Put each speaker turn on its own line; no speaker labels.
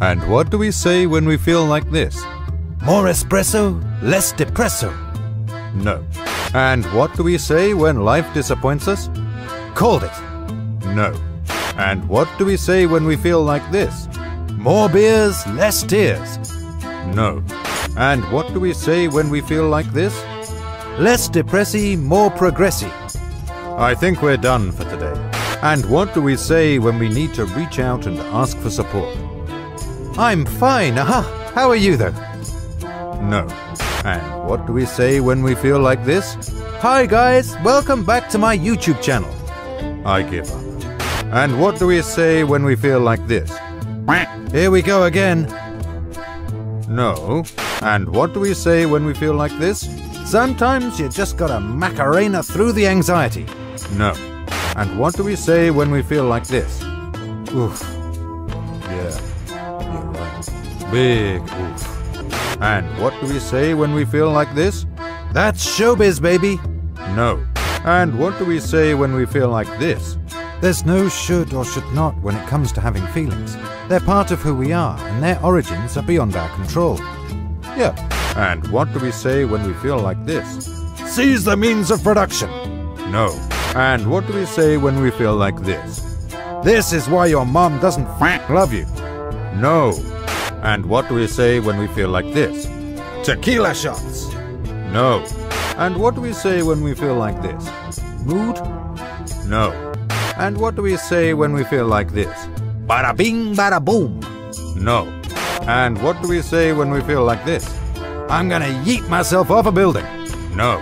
And what do we say when we feel like this?
More espresso, less depresso.
No. And what do we say when life disappoints us?
Called it.
No. And what do we say when we feel like this?
More beers, less tears.
No. And what do we say when we feel like this?
Less depressy, more progressy.
I think we're done for today. And what do we say when we need to reach out and ask for support?
I'm fine, aha. How are you though?
No. And what do we say when we feel like this?
Hi guys, welcome back to my YouTube channel.
I give up. And what do we say when we feel like this?
Here we go again.
No. And what do we say when we feel like this?
Sometimes you just gotta macarena through the anxiety.
No. And what do we say when we feel like this?
Oof.
Yeah. Big oof. And what do we say when we feel like this?
That's showbiz, baby.
No. And what do we say when we feel like this?
There's no should or should not when it comes to having feelings. They're part of who we are, and their origins are beyond our control.
Yeah. And what do we say when we feel like this?
Seize the means of production.
No. And what do we say when we feel like this?
This is why your mom doesn't love you.
No. And what do we say when we feel like this?
Tequila shots.
No. And what do we say when we feel like this?
Mood.
No. And what do we say when we feel like this?
Bada bing, bada boom.
No. And what do we say when we feel like this?
I'm gonna yeet myself off a building.
No.